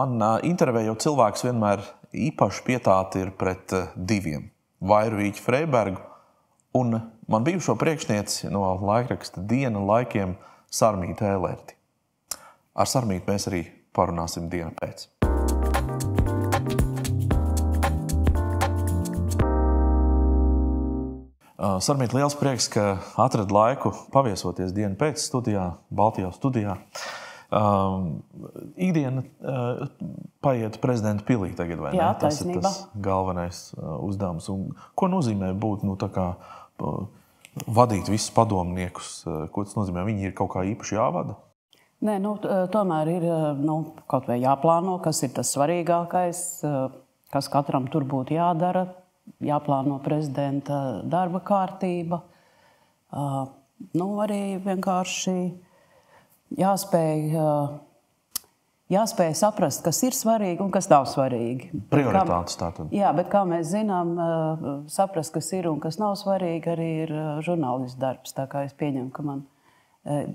Man intervējot cilvēks vienmēr īpaši pietāti ir pret diviem. Vairu Vīķu Freibergu un man bijušo priekšnieci no laikraksta diena laikiem Sarmītu Ēlērti. Ar Sarmītu mēs arī parunāsim dienu pēc. Sarmīt, liels prieks, ka atradi laiku paviesoties dienu pēc studijā, Baltijas studijā. Um, ikdiena uh, paiet prezidenta pilī tagad, vai Jā, ne? Tas taisnība. ir tas galvenais uh, uzdevums. Un ko nozīmē būt nu, tā kā, uh, vadīt visus padomniekus? Uh, ko tas nozīmē? Viņi ir kaut kā īpaši jāvada. Nē, nu, t- tomēr ir nu, kaut vai jāplāno, kas ir tas svarīgākais, kas katram tur būtu jādara. Jāplāno prezidenta darba kārtība. Nu, arī vienkārši jāspēj, jāspēj saprast, kas ir svarīgi un kas nav svarīgi. Prioritātes tātad. Jā, bet kā mēs zinām, saprast, kas ir un kas nav svarīgi, arī ir žurnālists darbs. Tā kā es pieņemu, ka man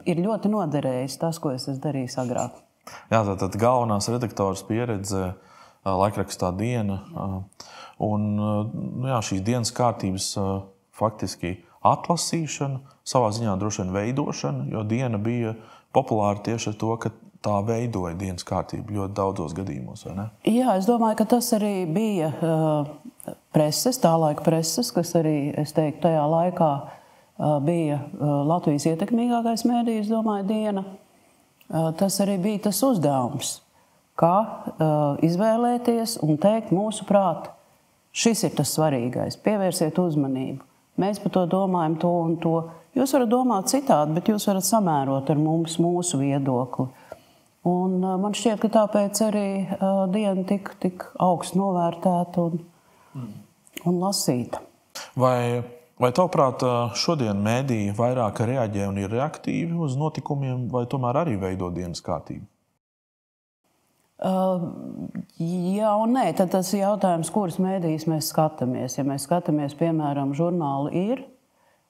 ir ļoti noderējis tas, ko es esmu darījis agrāk. Jā, tātad galvenās redaktoras pieredze laikrakstā diena. Un nu jā, šīs dienas kārtības faktiski atlasīšana, savā ziņā droši vien veidošana, jo diena bija populāra tieši ar to, ka tā veidoja dienas kārtību ļoti daudzos gadījumos. Jā, es domāju, ka tas arī bija uh, preses, tā laika preses, kas arī, es teiktu, tajā laikā uh, bija uh, Latvijas ietekmīgākais mēdījis, domāju, diena. Uh, tas arī bija tas uzdevums, kā uh, izvēlēties un teikt mūsu prātu, šis ir tas svarīgais, pievērsiet uzmanību. Mēs par to domājam, to un to. Jūs varat domāt citādi, bet jūs varat samērot ar mums mūsu viedokli. Un, uh, man šķiet, ka tāpēc arī uh, diena tik, tik augstu novērtēta un, un lasīta. Vai, vai tavuprāt, šodien mēdīji vairāk reaģē un ir reaktīvi uz notikumiem, vai tomēr arī veido dienas kārtību? Uh, jā, un nē, tad tas ir jautājums, kuras mēdīs mēs skatāmies. Ja mēs skatāmies, piemēram, žurnālu ir,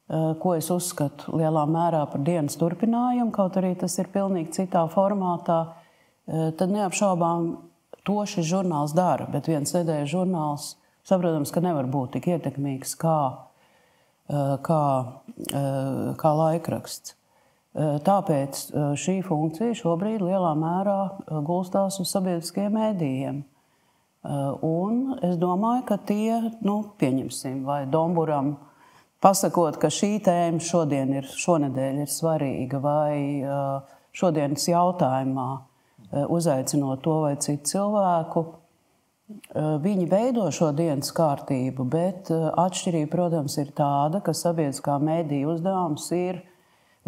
uh, ko es uzskatu lielā mērā par dienas turpinājumu, kaut arī tas ir pilnīgi citā formātā, uh, tad neapšaubām to šis žurnāls dara. Bet viens nedēļas žurnāls, saprotams, ka nevar būt tik ietekmīgs kā, kā, kā laikraksts. Uh, Tāpēc uh, šī funkcija šobrīd lielā mērā uh, gulstās uz sabiedriskajiem mēdījiem. Uh, Un es domāju, ka tie, nu, pieņemsim, vai Domburam pasakot, ka šī tēma šodien ir, šonadēļ ir svarīga, vai uh, šodienas jautājumā uh, uzaicinot to vai citu cilvēku, uh, viņi veido šo dienas kārtību, bet uh, atšķirība, protams, ir tāda, ka sabiedriskā mēdīja uzdevums ir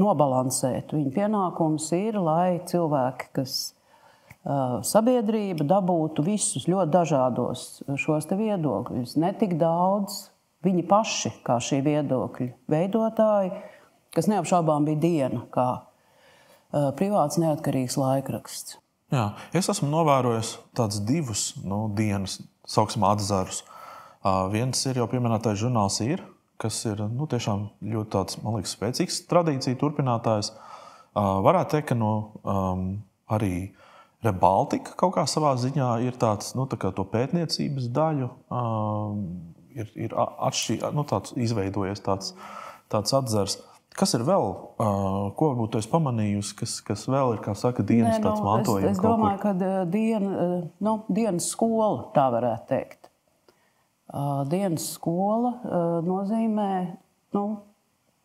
nobalansēt. Viņa pienākums ir, lai cilvēki, kas uh, sabiedrība dabūtu visus ļoti dažādos šos viedokļus, ne tik daudz viņi paši, kā šī viedokļa veidotāji, kas neapšaubām bija diena, kā uh, privāts neatkarīgs laikraksts. Jā, es esmu novērojis tādus divus nu, dienas, sauksim, atzarus. Uh, viens ir jau pieminētais žurnāls, ir, kas ir nu, tiešām ļoti tāds, man liekas, spēcīgs tradīciju turpinātājs. Uh, varētu teikt, ka no, um, arī Rebaltika kaut kā savā ziņā ir tāds, nu, tā kā to pētniecības daļu, um, ir, ir atšķi, nu, tāds, izveidojies tāds, tāds atzars. Kas ir vēl, uh, ko varbūt tu esi pamanījusi, kas, kas vēl ir, kā saka, dienas Nē, tāds nu, mantojums? Es, es domāju, ka diena, nu, dienas skola, tā varētu teikt. Dienas skola nozīmē nu,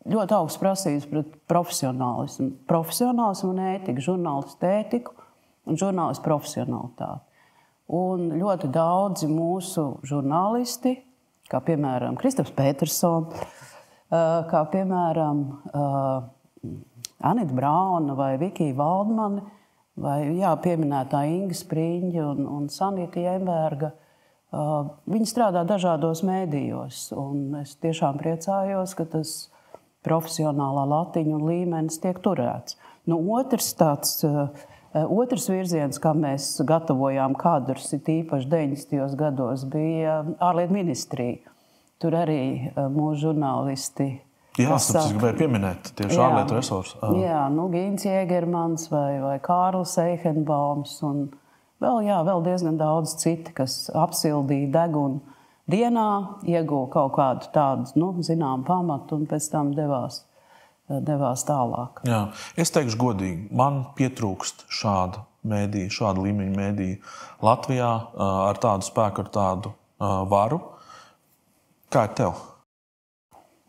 ļoti augsts prasības pret profesionālismu. Profesionālismu un ētiku, žurnālistu ētiku un žurnālistu profesionalitāti. Un ļoti daudzi mūsu žurnālisti, kā piemēram Kristaps Petersons, kā piemēram Anita Brauna vai Vikija Valdmane, vai jā, pieminētā Inga Spriņģa un, un Sanita Jemberga. Uh, viņi strādā dažādos mēdījos, un es tiešām priecājos, ka tas profesionālā latiņu līmenis tiek turēts. Nu, otrs, tāds, uh, otrs virziens, kā mēs gatavojām kadrus, ir īpaši 90. gados, bija ārlietu ministrija. Tur arī uh, mūsu žurnālisti Jā, tas saka- gribēju pieminēt tieši Jā. ārlietu resursus. Jā, nu, Gīns Jēgermans vai, vai Kārlis Eihenbaums un Vēl, jā, vēl diezgan daudz citi, kas apsildīja degunu dienā, ieguva kaut kādu tādu nu, zināmu pamatu un pēc tam devās, devās tālāk. Jā. Es teikšu godīgi, man pietrūkst šāda mēdīja, šāda līmeņa mēdīja Latvijā ar tādu spēku, ar tādu varu. Kā ir tev?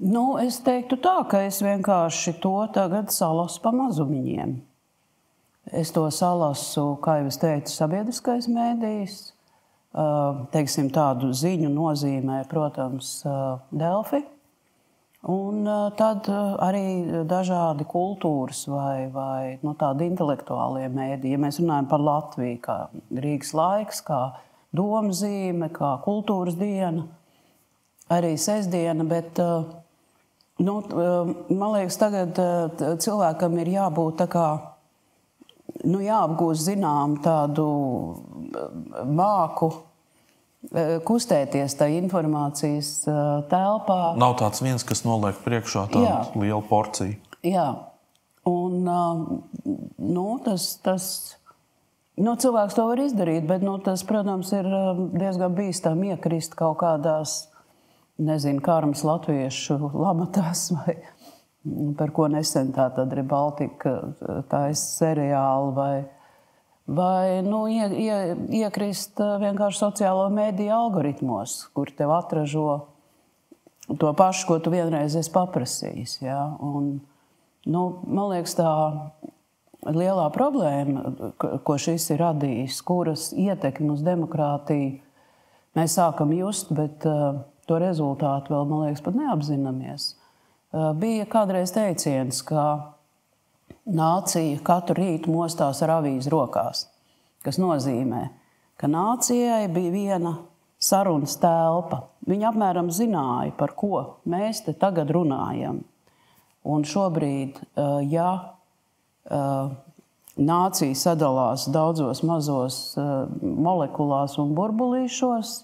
Nu, es teiktu tā, ka es vienkārši to tagad salasu pa mazumiņiem. Es to salasu, kā jau es teicu, sabiedriskais mēdījis. Teiksim, tādu ziņu nozīmē, protams, Delfi. Un tad arī dažādi kultūras vai, vai nu, tādi intelektuālie mēdī. Ja mēs runājam par Latviju, kā Rīgas laiks, kā domzīme, kā kultūras diena, arī sestdiena. Bet, nu, man liekas, tagad cilvēkam ir jābūt tā kā nu, jāapgūst zinām tādu māku Eh, kustēties tajā informācijas eh, telpā. Nav tāds viens, kas noliek priekšā tādu lielu porciju. Jā, un eh, nu, tas. tas Nu, cilvēks to var izdarīt, bet nu, tas, protams, ir diezgan bīstami iekrist kaut kādās, nezinu, kārmas latviešu lamatās, vai par ko nesen tā tad ir Baltika, ir seriāli vai vai nu, ie, ie, iekrist vienkārši sociālo mediju algoritmos, kur tev atražo to pašu, ko tu vienreiz esi paprasījis. Ja? Un, nu, man liekas, tā lielā problēma, ko šis ir radījis, kuras ietekmi uz demokrātiju mēs sākam just, bet uh, to rezultātu vēl, man liekas, pat neapzināmies. Uh, bija kādreiz teiciens, ka nācija katru rītu mostās ar avīzi rokās. Tas nozīmē, ka nācijai bija viena sarunas telpa. Viņa apmēram zināja, par ko mēs te tagad runājam. Un šobrīd, eh, ja eh, nācija sadalās daudzos mazos eh, molekulās un burbulīšos,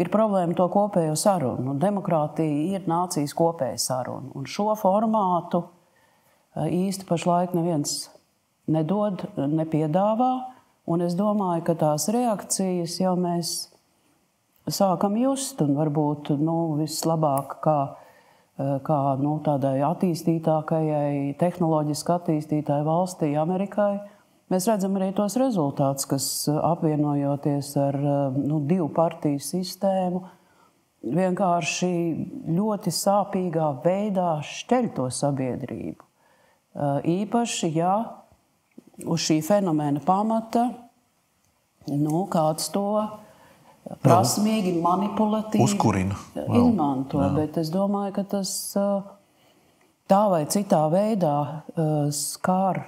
ir problēma to kopējo sarunu. Demokrātija ir nācijas kopēja saruna. Un šo formātu īsti pašlaik neviens nedod, nepiedāvā. Un es domāju, ka tās reakcijas jau mēs sākam just. Un varbūt nu, vislabāk, kā, kā nu, tādai attīstītākajai, tehnoloģiski attīstītākai valstī, Amerikai, mēs redzam arī tos rezultātus, kas apvienojoties ar nu, divu partiju sistēmu, vienkārši ļoti sāpīgā veidā šķeļ to sabiedrību. Īpaši, ja uz šī fenomena pamata nu, kāds to prasmīgi, manipulatīvi uzkurina. Izmanto, Jā. bet es domāju, ka tas tā vai citā veidā skār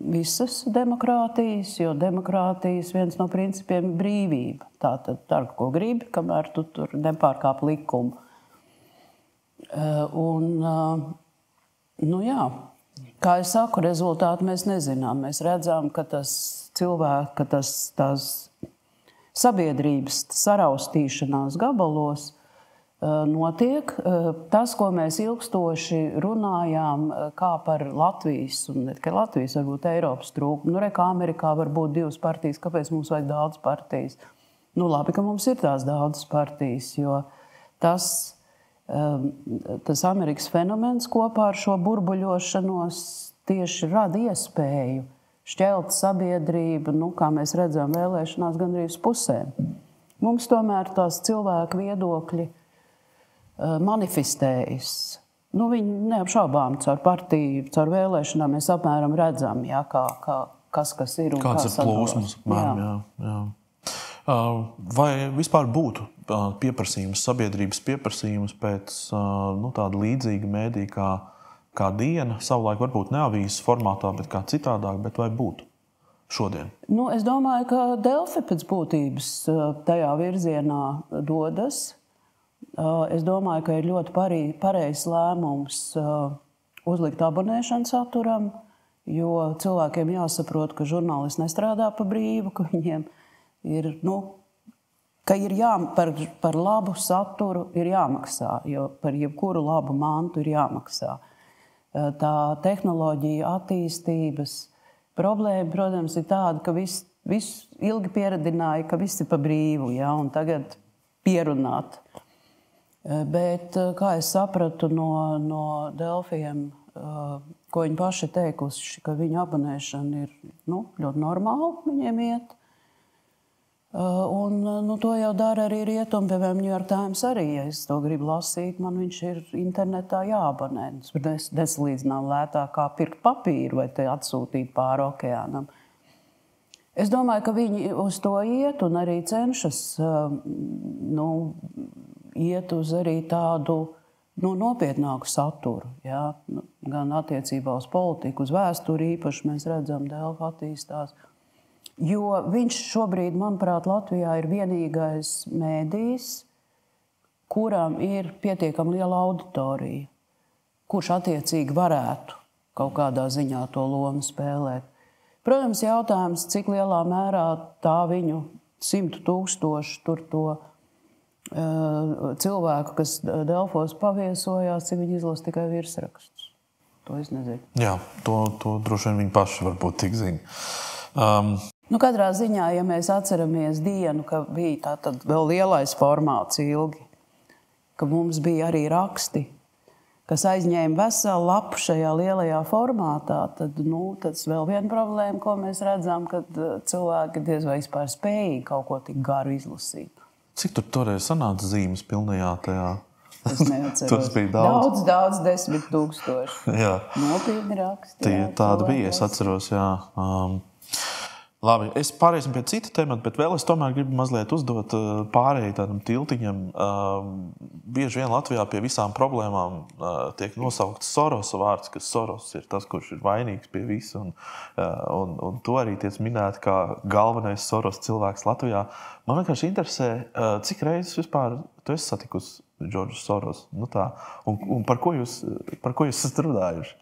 visas demokrātijas, jo demokrātijas viens no principiem ir brīvība. Tā tad dari, ko gribi, kamēr tu tur nepārkāp likumu. Un, Nu, jā. Kā jau saku, rezultātu mēs nezinām. Mēs redzam, ka tas cilvēks, ka tas tās sabiedrības saraustīšanās gabalos notiek. Tas, ko mēs ilgstoši runājām, kā par Latvijas, un ne tikai Latvijas, varbūt Eiropas trūkumu. Nu, re, kā Amerikā var būt divas partijas, kāpēc mums vajag daudz partijas? Nu, labi, ka mums ir tās daudzas partijas, jo tas tas Amerikas fenomens kopā ar šo burbuļošanos tieši rada iespēju šķelt sabiedrību, nu, kā mēs redzam, vēlēšanās gandrīz pusēm. Mums tomēr tās cilvēku viedokļi ehm, manifestējas. Nu, viņi neapšaubām caur partiju, caur vēlēšanām mēs apmēram redzam, jā, kā, kā, kas, kas ir un kāds kā ir plūsmas. Jā. Jā, jā. Vai vispār būtu pieprasījums, sabiedrības pieprasījums pēc nu, tāda līdzīga mēdīja kā, kā diena, savulaik varbūt ne avīzes formātā, bet kā citādāk, bet vai būtu šodien? Nu, es domāju, ka Delfi pēc būtības tajā virzienā dodas. Es domāju, ka ir ļoti pareizs lēmums uzlikt abonēšanu saturam, jo cilvēkiem jāsaprot, ka žurnālisti nestrādā pa brīvu, ka viņiem ir nu, ka ir jā, par, par labu saturu ir jāmaksā, jo par jebkuru labu mantu ir jāmaksā. Tā tehnoloģija attīstības Problēma, protams, ir tāda, ka viss vis ilgi pieradināja, ka viss ir pa brīvu, ja, un tagad pierunāt. Eh, bet, eh, kā es sapratu no, no Delfiem, eh, ko viņi paši teikuši, ka viņu abonēšana ir nu, ļoti normāla, viņiem iet. Un, nu, to jau dara arī rietumi, piemēram, New York Times arī. Ja es to gribu lasīt, man viņš ir internetā jāabonē. Tas ir nesalīdzināmāk lētāk kā pirkt papīru vai atsūtīt pāri okeānam. Es domāju, ka viņi uz to iet un arī cenšas nu, iet uz arī tādu nu, nopietnāku saturu. Ja? Nu, gan attiecībā uz politiku, uz vēsturi īpaši mēs redzam, ka Dēlķa attīstās. Jo viņš šobrīd, manuprāt, Latvijā ir vienīgais mēdījis, kuram ir pietiekami liela auditorija, kurš attiecīgi varētu kaut kādā ziņā to lomu spēlēt. Protams, jautājums, cik lielā mērā tā viņu simtu tūkstošu tur to cilvēku, kas Delfos paviesojās, cik viņi izlasa tikai virsrakstus. To es nezinu. Jā, to, to droši vien viņi paši varbūt tik zina. Um, Nu, katrā ziņā, ja mēs atceramies dienu, kad bija tā vēl lielais formāts ilgi, ka mums bija arī raksti, kas aizņēma veselu lapu šajā lielajā formātā, tad nu, tas vēl viena problēma, ko mēs redzam, kad cilvēki diez vai vispār spēja kaut ko tik garu izlasīt. Cik tur toreiz sanāca zīmes pilnajā tajā? Neatceros. bija daudz. Daudz, daudz, desmit tūkstoši. jā. Nopietni raksti. Tie tāda bija, es atceros, jā. Um, Labi, es pāriesim pie cita temata, bet vēl es tomēr gribu mazliet uzdot uh, pārējai tādam tiltiņam. Um, bieži vien Latvijā pie visām problēmām uh, tiek nosaukts Sorosa vārds, ka Soros ir tas, kurš ir vainīgs pie visa. Un, uh, un, un to arī tiek minēts kā galvenais Soros cilvēks Latvijā. Man vienkārši interesē, cik reizes vispār tu esi satikusi Džordžu Soros? Nu tā, un, un par ko jūs, par ko jūs esat runājuši?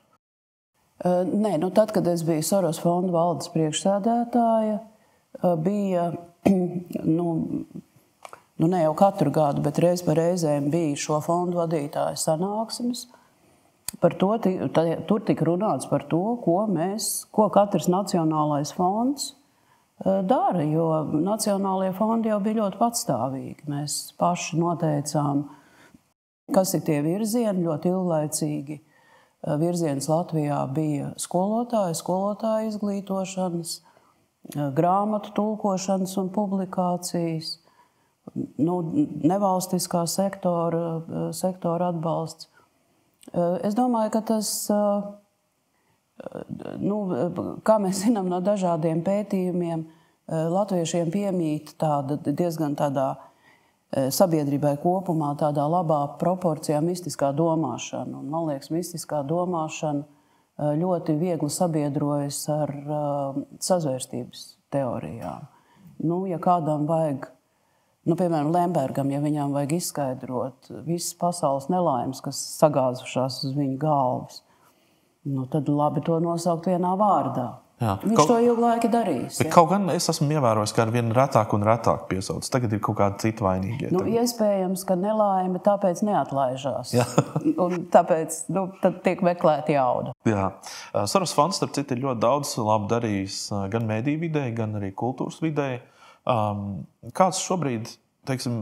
Nē, nu tad, kad es biju Soros fonda valdes priekšsēdētāja, bija nu, nu ne jau katru gadu, bet reiz pa reizēm bija šo fondu vadītāju sanāksmes. To, tur tika runāts par to, ko, mēs, ko katrs nacionālais fonds dara. Jo nacionālajie fondi jau bija ļoti patstāvīgi. Mēs paši noteicām, kas ir tie virzieni ļoti ilglaicīgi Eh, virziens Latvijā bija skolotāja, skolotāja izglītošanas, eh, grāmatu tulkošanas un publikācijas, nu, nevalstiskā sektora, eh, sektora atbalsts. Es domāju, ka tas, nu, kā mēs zinām no dažādiem pētījumiem, latviešiem piemīt tāda diezgan tādā sabiedrībai kopumā tādā labā proporcijā mistiskā domāšana. Un, man liekas, mistiskā domāšana e, ļoti viegli sabiedrojas ar uh, sazvērstības teorijām. Nu, ja kādam vajag, nu, piemēram, Lembergam, ja viņam vajag izskaidrot visas pasaules nelaimes, kas sagāzušās uz viņa galvas, nu, tad labi to nosaukt vienā vārdā Jā. Viņš kaut, to ilgu laiku darīs. Kaut gan es esmu ievērojis, ka ar vien retāk un retāk piesauc. Tagad ir kaut kāda cita vainīga. Nu, iespējams, ka nelaime tāpēc neatlaižās. tāpēc nu, tiek meklēta jauda. Jā. Saras fonds, starp citu, ir ļoti daudz labu darījis gan mediju vidē, gan arī kultūras vidē. Um, kāds šobrīd teiksim,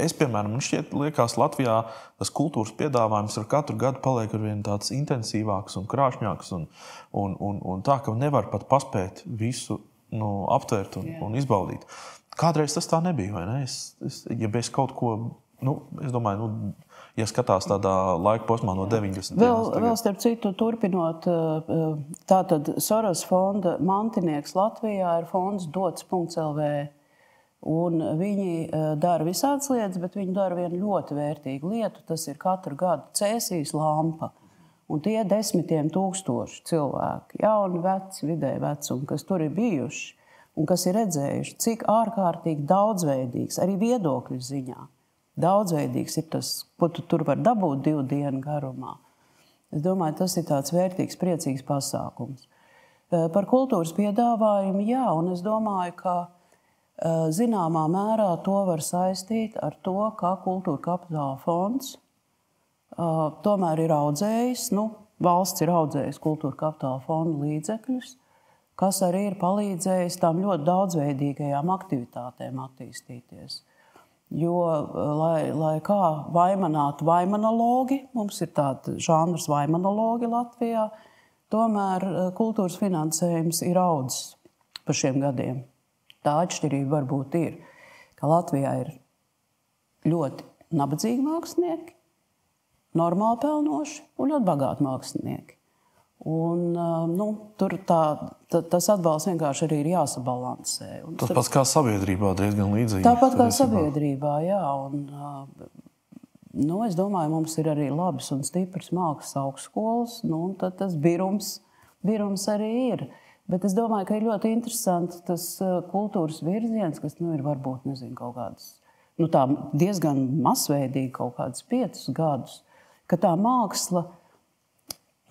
es, piemēram, man šķiet, liekas, Latvijā tas kultūras piedāvājums ar katru gadu paliek ar vien tāds intensīvāks un krāšņāks. Un, un, un, un tā, ka nevar pat paspēt visu nu, aptvert un, Jā. un izbaudīt. Kādreiz tas tā nebija, vai ne? Es, es, ja bez kaut ko, nu, es domāju, nu, ja skatās tādā laika posmā no 90. Vēl, vēl starp citu, turpinot, tātad Soros fonda mantinieks Latvijā ir fonds dots.lv. Un viņi eh, dara visādas lietas, bet viņi dara vienu ļoti vērtīgu lietu. Tas ir katru gadu cēsīs lampa. Un tie desmitiem tūkstoši cilvēki, jauni, veci, vidēji vecumi, kas tur ir bijuši un kas ir redzējuši, cik ārkārtīgi daudzveidīgs, arī viedokļu ziņā, daudzveidīgs ir tas, ko tu tur var dabūt divu dienu garumā. Es domāju, tas ir tāds vērtīgs, priecīgs pasākums. Eh, par kultūras piedāvājumu, jā, un es domāju, ka zināmā mērā to var saistīt ar to, ka kultūra kapitāla fonds eh, tomēr ir audzējis, nu, valsts ir audzējusi kultūra kapitāla fonda līdzekļus, kas arī ir palīdzējis tām ļoti daudzveidīgajām aktivitātēm attīstīties. Jo, lai, lai kā vaimanātu vaimanologi, mums ir tāds žanrs vaimanologi Latvijā, tomēr eh, kultūras finansējums ir audzis pa šiem gadiem. Tā atšķirība varbūt ir, ka Latvijā ir ļoti nabadzīgi mākslinieki, normāli pelnoši un ļoti bagāti mākslinieki. Un, nu, tur tā, tā, tas atbalsts vienkārši arī ir jāsabalansē. Un tas pats kā sabiedrībā diezgan līdzīgi. Tāpat kā sabiedrībā, jā. Un, nu, es domāju, mums ir arī labas un stipras mākslas augstskolas. Nu, tad tas birums, birums arī ir. Bet es domāju, ka ir ļoti interesanti tas kultūras virziens, kas nu, ir varbūt nezinu, kaut kāds nu, diezgan masveidīgi, kaut kādus piecus gadus, ka tā māksla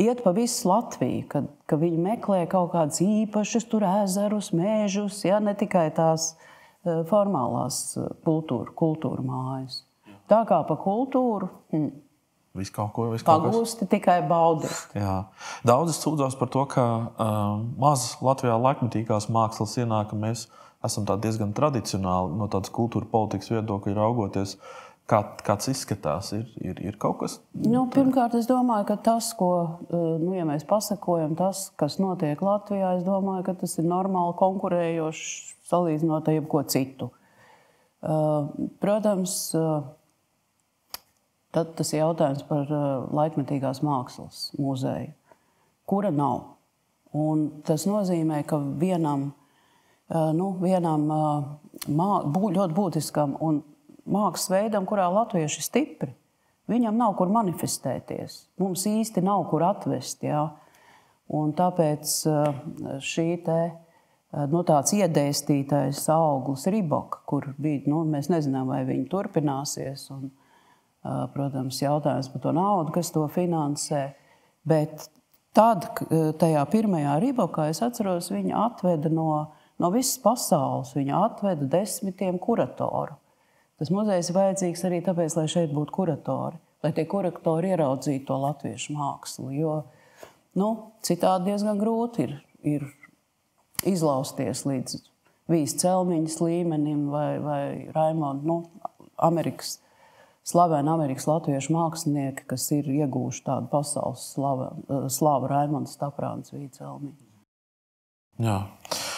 iet pa visu Latviju, kad, ka viņi meklē kaut kādus īpašus ezerus, mēžus, ja, ne tikai tās uh, formālās kultūra, kultūra mājas. Tā kā pa kultūru. Hmm. Visu kaut ko pagūsti, tikai baudīt. Daudzi sūdzās par to, ka uh, maz Latvijā laikmetīgās mākslas ienāk, ka mēs esam diezgan tradicionāli no tādas kultūra politikas viedokļa raugoties. Uh, Kā, kāds izskatās, ir, ir, ir kaut kas? Nu, pirmkārt, es domāju, ka tas, ko eh, nu, ja mēs pasakojam, tas, kas notiek Latvijā, es domāju, ka tas ir normāli konkurējoši salīdzinot ar jebko citu. Eh, protams, eh, tad tas ir jautājums par laikmetīgās mākslas muzeju, kura nav. Un tas nozīmē, ka vienam, nu, vienam mā, ļoti būtiskam un mākslas veidam, kurā latvieši ir stipri. Viņam nav kur manifestēties. Mums īsti nav kur atvest. Jā. Un tāpēc eh, šī te, eh, nu, tāds iedēstītais auglis Riboka, kur bija, nu, mēs nezinām, vai viņi turpināsies. Un, eh, protams, jautājums par to naudu, kas to finansē. Bet tad, tajā pirmajā Ribokā, es atceros, viņa atveda no, no visas pasaules, viņa atveda desmitiem kuratoru. Tas muzejs ir vajadzīgs arī tāpēc, lai šeit būtu kuratori, lai tie kuratori ieraudzītu to latviešu mākslu. Jo nu, citādi diezgan grūti ir, ir izlausties līdz vīzes celmiņas līmenim vai, vai Raimonda, nu, Amerikas, slavena Amerikas latviešu mākslinieki, kas ir ieguvuši tādu pasaules slavu, slavu Raimonda Staprāns vīzes celmiņu. Jā.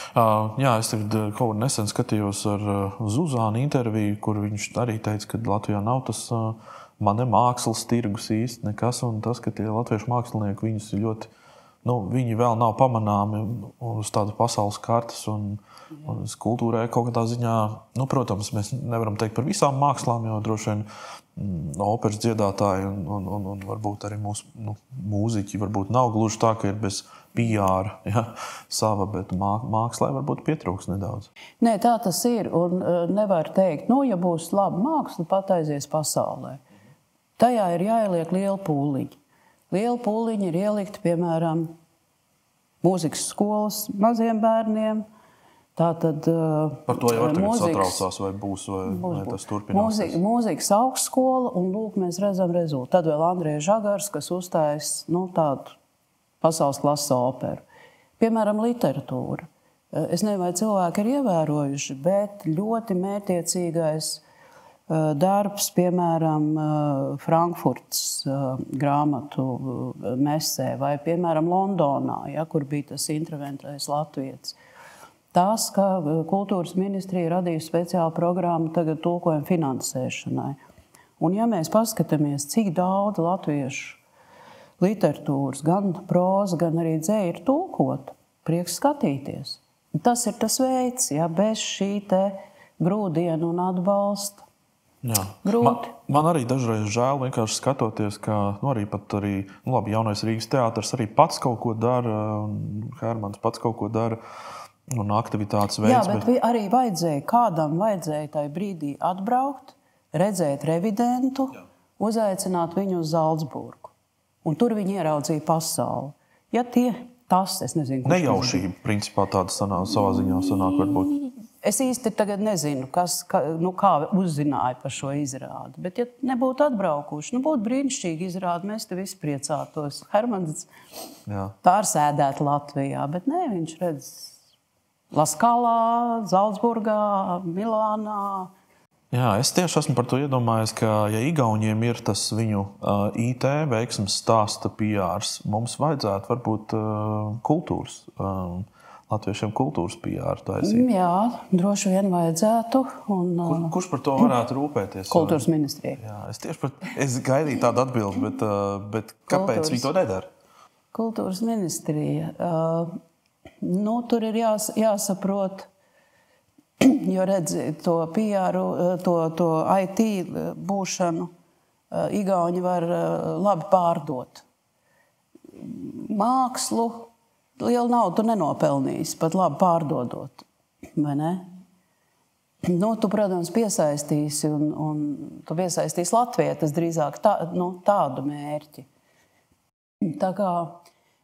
Uh, jā, es tagad kaut kādā nesen skatījos ar uh, Zuzānu interviju, kur viņš arī teica, ka Latvijā nav tas uh, man mākslas tirgus īsti nekas, un tas, ka tie latviešu mākslinieki viņus ļoti, nu, viņi vēl nav pamanāmi uz tādas pasaules kartes. Un, un kultūrē kaut kādā ziņā, nu, protams, mēs nevaram teikt par visām mākslām, jo droši vien mm, operas dziedātāji un, un, un, un varbūt arī mūsu nu, mūziķi varbūt nav gluži tā, ka ir bez PR, ja, sava, bet mākslā varbūt pietrūks nedaudz. Nē, tā tas ir. Un uh, nevar teikt, nu, ja būs laba māksla, pat aizies pasaulē. Tajā ir jāieliek liela pūliņa. Liela pūliņa ir ielikt, piemēram, mūzikas skolas maziem bērniem. Tātad, uh, Par to jau ir satraucās, vai būs, vai, būs, vai tas turpināsies. Mūzika, mūzikas augstskola, un lūk, mēs redzam rezultātu. Tad vēl Andrēs Žagars, kas uzstājas nu, tādu pasaules klases operu. Piemēram, literatūra. Es nezinu, vai cilvēki ir ievērojuši, bet ļoti mērķiecīgais eh, darbs, piemēram, eh, Frankfurtas grāmatu mesē vai, piemēram, Londonā, ja, kur bija tas interventais latvietis. Tas, ka kultūras ministrija radījusi speciālu programmu tagad tulkojumu finansēšanai. Un, ja mēs paskatāmies, cik daudz latviešu literatūras, gan próza, gan arī dzēja ir tulkota. Prieks skatīties. Tas ir tas veids, ja bez šī grūdiena un atbalsta. Jā. Man, man arī dažreiz žēl vienkārši skatoties, ka nu, arī, arī nu, labi, jaunais Rīgas teātris arī pats kaut ko dara, un Hermans pats kaut ko dara. Un aktivitātes veids. Jā, bet, bet... arī vajadzēja, kādam vajadzēja tajā brīdī atbraukt, redzēt revidentu, Jā. uzaicināt viņu uz Zaldzburgu. Un tur viņi ieraudzīja pasauli. Ja tie, tas, es nezinu, Nejaušība, principā tāda sanāk, savā ziņā sanāk varbūt. Es īsti nezinu, kas, ka, nu, kā uzzināja par šo izrādi. Bet, ja nebūtu atbraukuši, nu, būtu brīnišķīgi izrādi. Mēs te visi priecātos. Hermans pārsēdētu Latvijā, bet nē, viņš redz Laskalā, Zaldzburgā, Milānā. Jā, es tieši esmu par to iedomājies, ka, ja Igauniem ir tas viņu uh, IT veiksmes stāsta PRs, mums vajadzētu varbūt uh, kultūras. Uh, latviešiem kultūras PR taisīt? Jā, droši vien vajadzētu. Un, Kur, uh, kurš par to varētu rūpēties? Kultūras ministrija. Jā, es tieši par, es gaidīju tādu atbildi, bet, uh, bet kāpēc kultūras, viņi to nedara? Kultūras ministrija. Uh, nu, tur ir jās, jāsaprot, jo redzi to PR, to, to IT būšanu, Igauni var labi pārdot. Mākslu, lielu naudu nenopelnījis, pat labi pārdodot. Nu, tu, protams, piesaistīsi, un, un tu piesaistīsi Latvijas drīzāk tā, nu, tādu mērķi. Tā kā,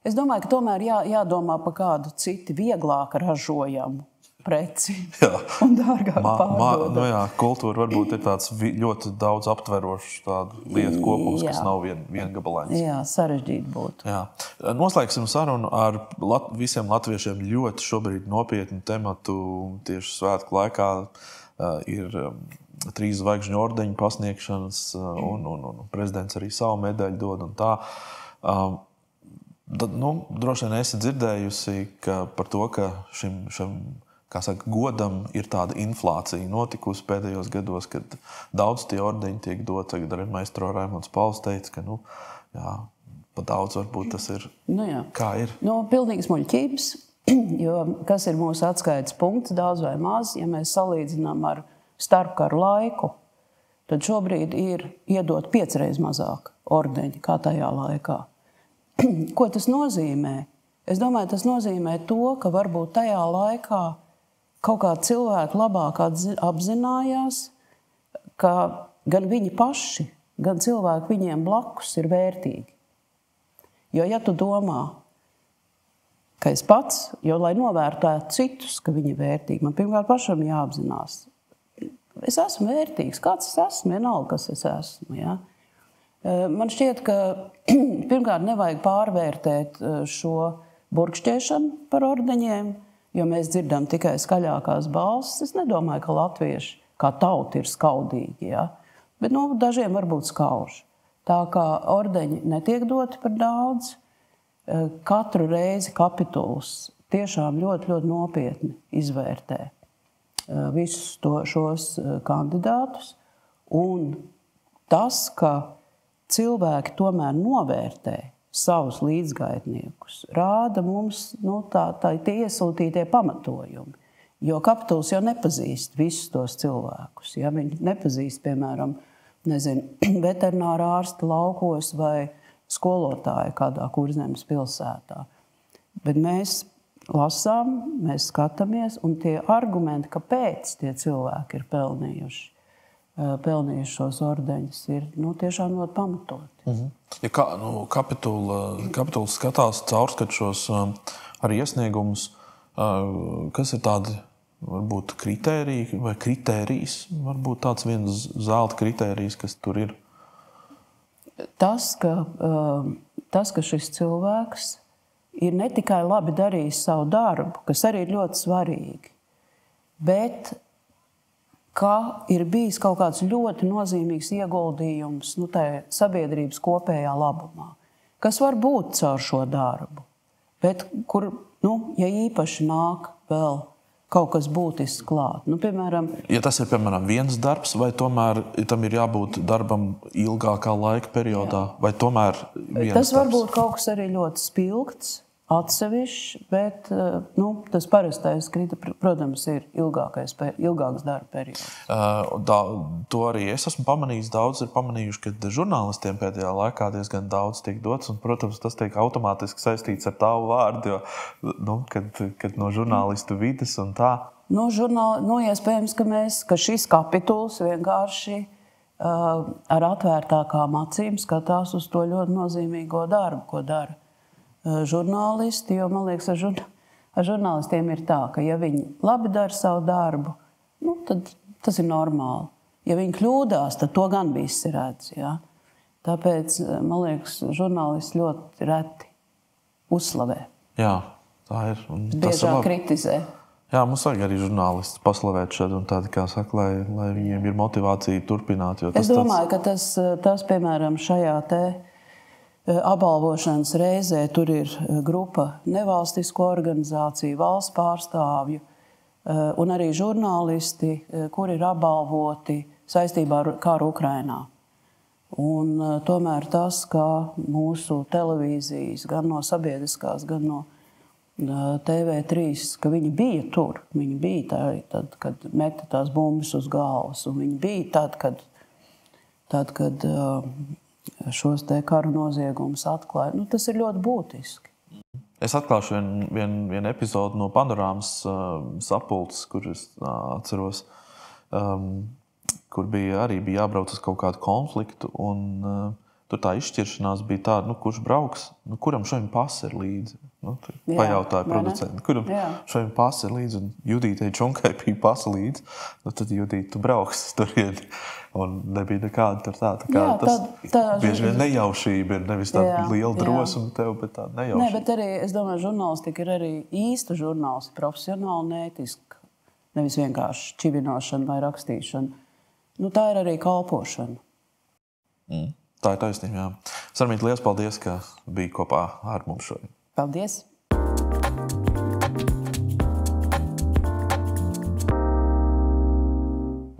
es domāju, ka tomēr jā, jādomā par kādu citu vieglāk ražojamu preci un dārgāk ma, ma, nu jā, kultūra varbūt ir tāds ļoti daudz aptverošs lietu kopums, jā. kas nav vien, viengabalains. Jā, sarežģīti būtu. Jā. Noslēgsim sarunu ar lat, visiem latviešiem ļoti šobrīd nopietnu tematu tieši svētku laikā. Uh, ir um, trīs zvaigžņu ordeņu pasniegšanas, uh, un, un, un prezidents arī savu medaļu dod. Um, Da, nu, droši vien esat dzirdējusi par to, ka šim, šim saka, godam ir tāda inflācija notikusi pēdējos gados, kad daudz tie ordeņi tiek doti. Tagad arī Maistro Raimons Pauls teica, ka nu, jā, pat daudz varbūt tas ir. Nu, jā. Kā ir? No nu, pilnīgas muļķības, jo kas ir mūsu atskaites punkts, daudz vai maz, ja mēs salīdzinām ar starpkaru laiku, tad šobrīd ir iedot piecreiz mazāk ordeņu kā tajā laikā. Ko tas nozīmē? Es domāju, tas nozīmē to, ka varbūt tajā laikā kaut kā cilvēki labāk apzinājās, ka gan viņi paši, gan cilvēki viņiem blakus ir vērtīgi. Jo, ja tu domā, ka es pats, jo, lai novērtētu citus, ka viņi ir vērtīgi, man pirmkārt pašam jāapzinās, es esmu vērtīgs, kāds es esmu, vienalga, kas es esmu. Ja? Man šķiet, ka pirmkārt nevajag pārvērtēt šo burkšķēšanu par ordeņiem, jo mēs dzirdam tikai skaļākās balsis. Es nedomāju, ka latvieši kā tauta ir skaudīgi, ja? bet nu, dažiem varbūt skauži. Tā kā ordeņi netiek doti par daudz, eh, katru reizi kapituls tiešām ļoti, ļoti nopietni izvērtē eh, visus to, šos eh, kandidātus. Un tas, ka cilvēki tomēr novērtē savus līdzgaitniekus, rāda mums nu, tā, tā, tie iesūtītie pamatojumi. Jo kapituls jau nepazīst visus tos cilvēkus. Ja? Viņi nepazīst, piemēram, nezinu, veterināru ārstu laukos vai skolotāju kādā kurzemes pilsētā. Bet mēs lasām, mēs skatāmies, un tie argumenti, kāpēc tie cilvēki ir pelnījuši, pelnījuši šos ordeņus, ir nu, tiešām ļoti pamatoti. Mm -hmm. Ja kā, nu, kapitula, kapitula skatās caurskatīt šos um, arī iesniegumus, uh, kas ir tādi varbūt kritēriji vai kritērijs, varbūt tāds viens zelta kritērijs, kas tur ir. Tas, ka, tas, ka šis cilvēks ir ne tikai labi darījis savu darbu, kas arī ir ļoti svarīgi, bet ka ir bijis kaut kāds ļoti nozīmīgs ieguldījums nu, sabiedrības kopējā labumā, kas var būt caur šo darbu, bet kur, nu, ja īpaši nāk vēl kaut kas būtisks klāt. Nu, piemēram, ja tas ir piemēram viens darbs, vai tomēr tam ir jābūt darbam ilgākā laika periodā, jā. vai tomēr tas var būt kaut kas arī ļoti spilgts atsevišķs, bet eh, nu, tas parastais, krita, protams, ir ilgākais, ilgāks darba periods. Uh, da, to arī es esmu pamanījis. Daudz ir pamanījuši, ka žurnālistiem pēdējā laikā diezgan daudz tiek dots. Un, protams, tas tiek automātiski saistīts ar tavu vārdu, jo nu, kad, kad no žurnālistu vidas un tā. Nu, žurnāli, nu, iespējams, ka, mēs, ka šis kapituls vienkārši uh, ar atvērtākām acīm skatās uz to ļoti nozīmīgo darbu, ko dara Eh, žurnālisti, jo man liekas, ar, žurn ar žurnālistiem ir tā, ka, ja viņi labi dara savu darbu, nu, tad tas ir normāli. Ja viņi kļūdās, tad to gan viss ir redzams. Ja? Tāpēc man liekas, žurnālisti ļoti reti uzslavē. Jā, tā ir. Un tas ir Biežāk labi. kritizē. Jā, mums vajag arī žurnālistus paslavēt šeit, un tādi, kā saka, lai, lai viņiem ir motivācija turpināt. Es tas domāju, ka tas, tas piemēram, šajā te eh, apbalvošanas reizē tur ir eh, grupa nevalstisko organizāciju, valsts pārstāvju eh, un arī žurnālisti, eh, kuri ir apbalvoti saistībā ar karu Ukrajinā. Un, eh, tomēr tas, ka mūsu televīzijas, gan no sabiedriskās, gan no eh, TV3, ka viņi bija tur. Viņi bija tā, tad, kad meta tās bumbas uz galvas, un viņi bija tad, kad, tad, kad eh, šos te karu noziegumus atklāja. Nu, tas ir ļoti būtiski. Es atklāšu vienu vien, vien epizodi no panorāmas uh, sapulces, kur es uh, atceros, um, kur bija arī bija jābrauc uz kaut kādu konfliktu. Un, uh, tur tā izšķiršanās bija tāda, nu, kurš brauks, nu, kuram šodien pasi ir līdzi. Nu, Jā, pajautāja producentam, kuram Jā. šodien pasi ir līdzi. Un Judītei Čunkai bija pasi līdzi. Nu, tad Judīte, tu brauks tur. Un nebija nekāda tāda. Tā Jā, tas tā- tā- bieži vien nejaušība ir nevis tāda Jā, liela drosme tev, bet tāda Nē, nejaušība. bet arī es domāju, ka žurnālistika ir arī īsta žurnālistika, profesionāla un ētiska. Nevis vienkārši čivināšana vai rakstīšana. Nu, tā ir arī kalpošana. Mm. Tā ir taisnība. Sarmīt, liels paldies, ka biji kopā ar mums šodien. Paldies!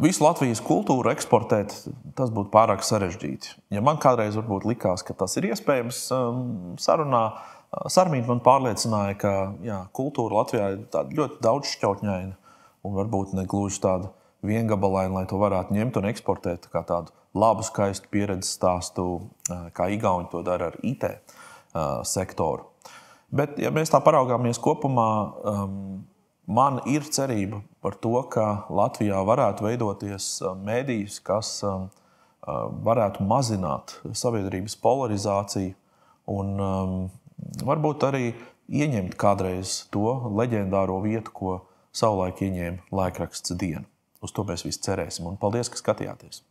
Visu Latvijas kultūru eksportēt, tas būtu pārāk sarežģīti. Ja man kādreiz likās, ka tas ir iespējams, um, sarunā Sarmīna man pārliecināja, ka jā, kultūra Latvijā ir ļoti daudzšķautņaina un varbūt ne gluži tāda viengabalaina, lai to varētu ņemt un eksportēt kā tādu labu, skaistu pieredzes stāstu, uh, kā Igauni to dara ar IT uh, sektoru. Bet, ja mēs tā paraugāmies kopumā, um, man ir cerība par to, ka Latvijā varētu veidoties um, mēdījis, kas uh, varētu mazināt sabiedrības polarizāciju un um, varbūt arī ieņemt kādreiz to leģendāro vietu, ko savulaik ieņēma laikraksts diena. Uz to mēs visi cerēsim. Un paldies, ka skatījāties!